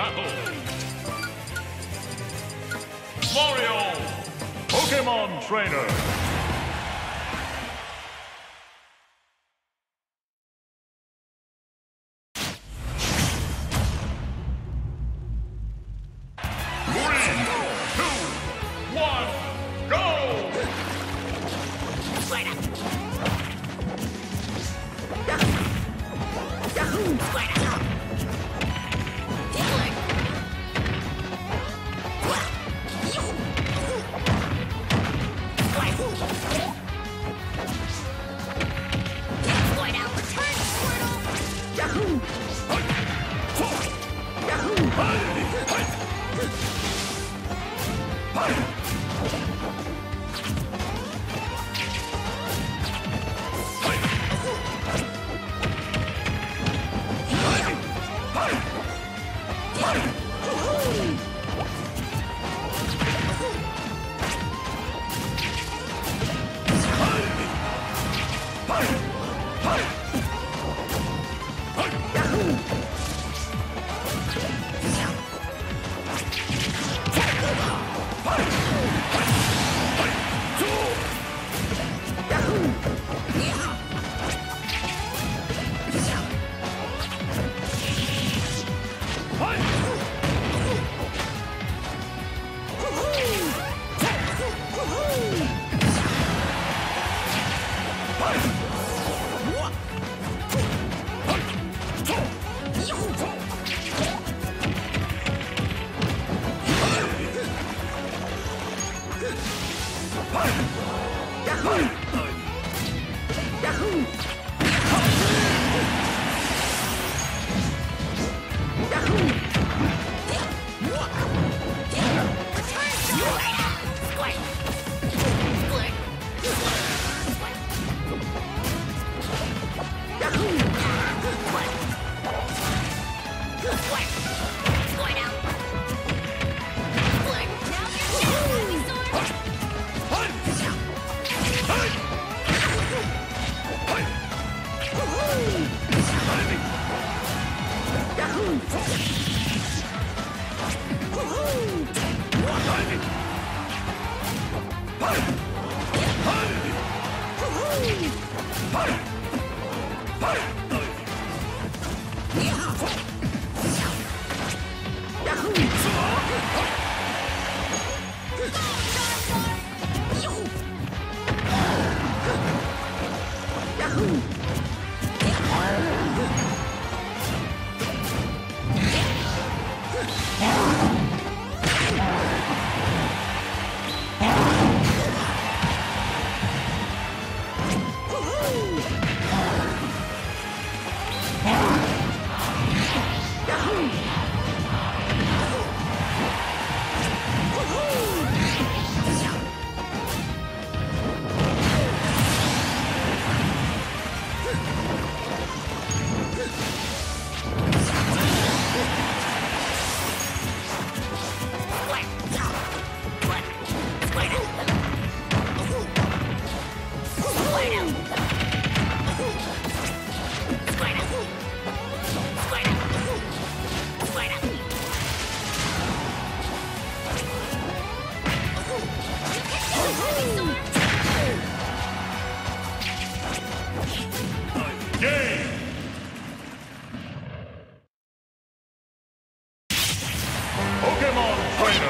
battle. Mario, Pokemon Trainer. Ooh!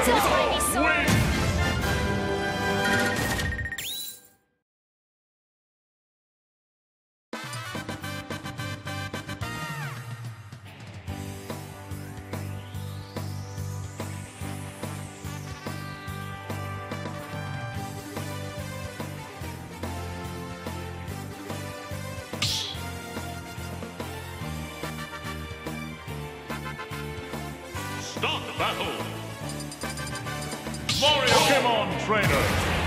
Start the battle! Pokemon Trainer!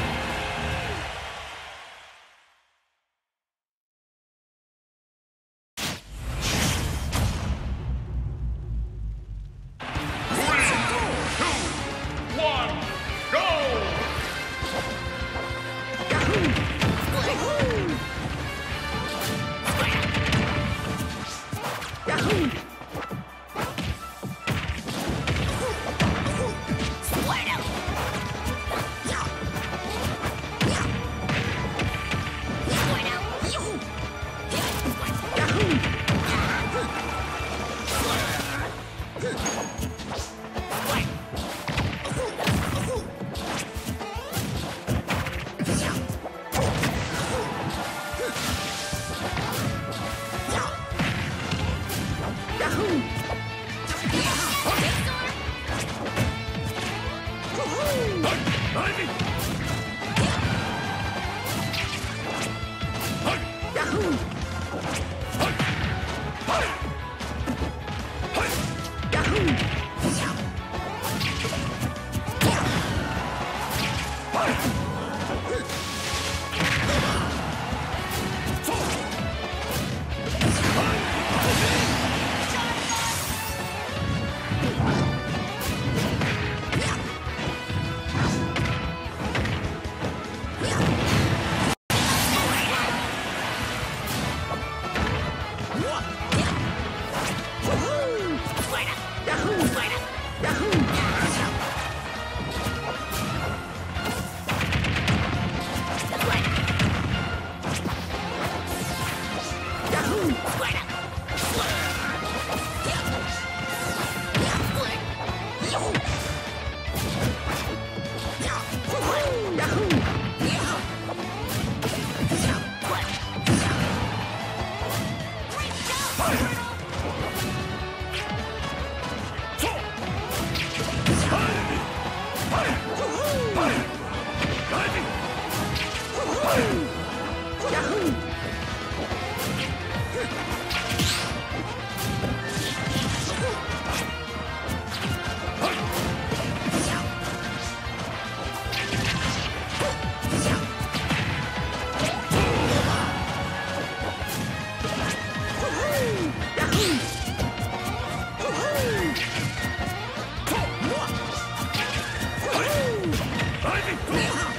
Clear.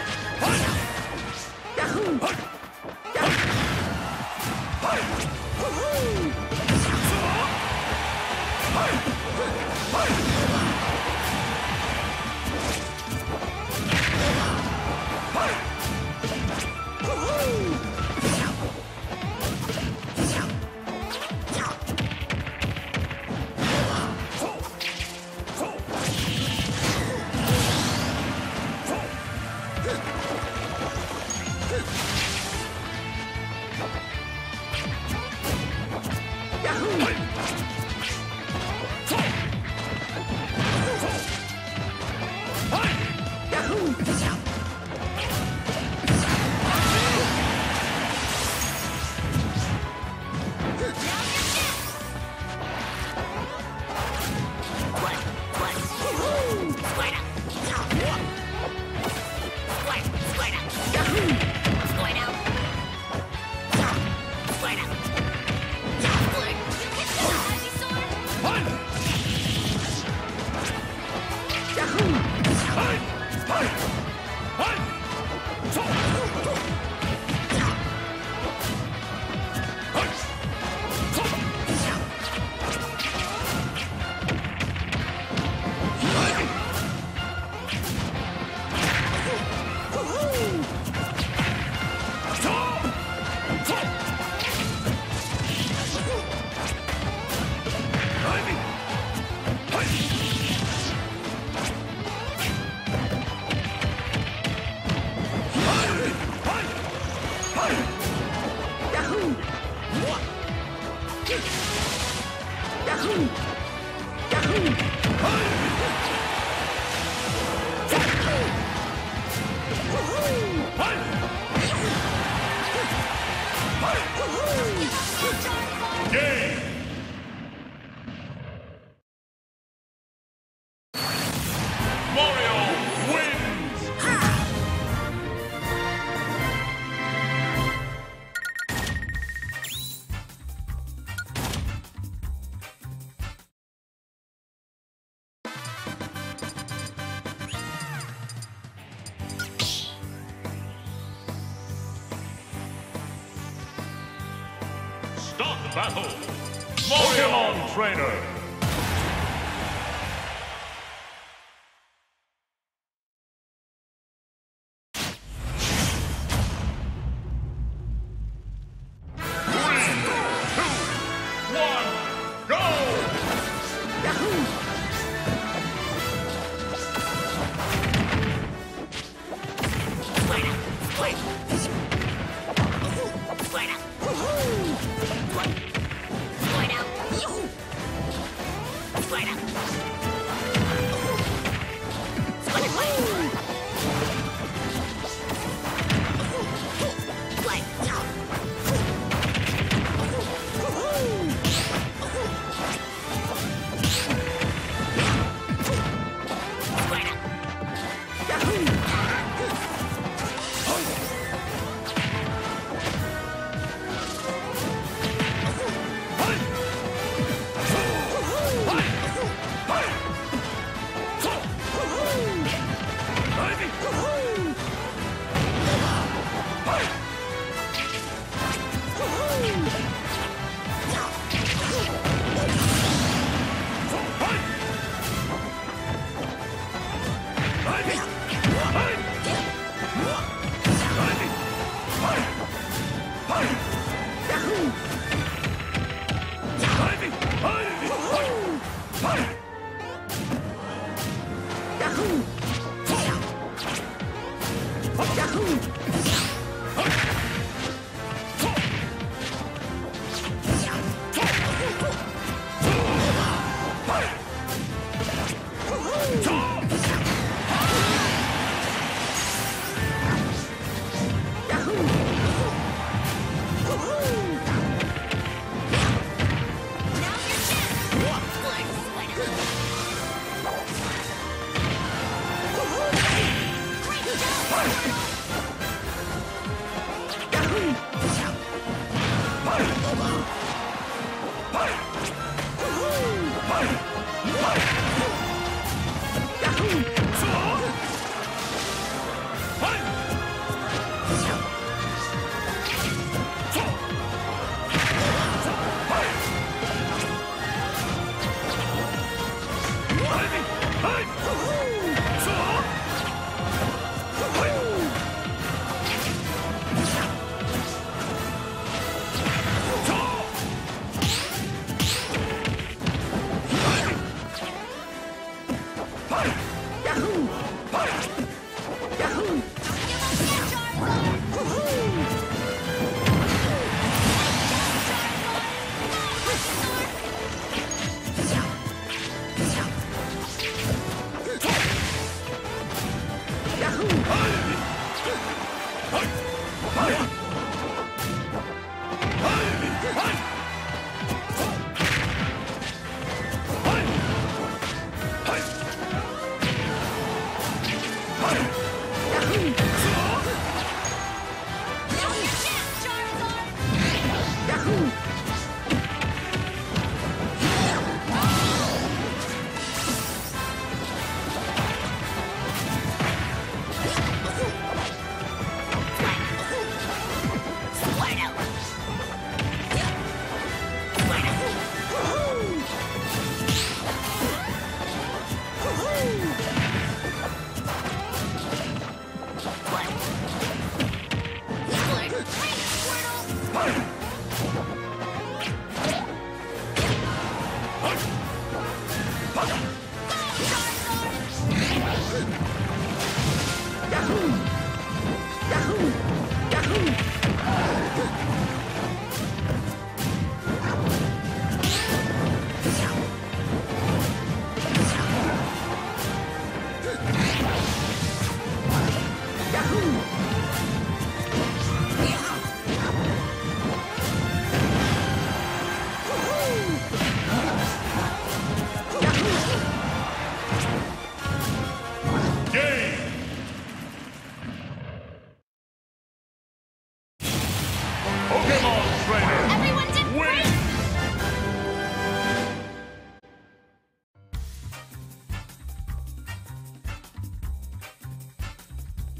Game. Battle. Pokemon Trainer. Yahoo! Fight! Fight!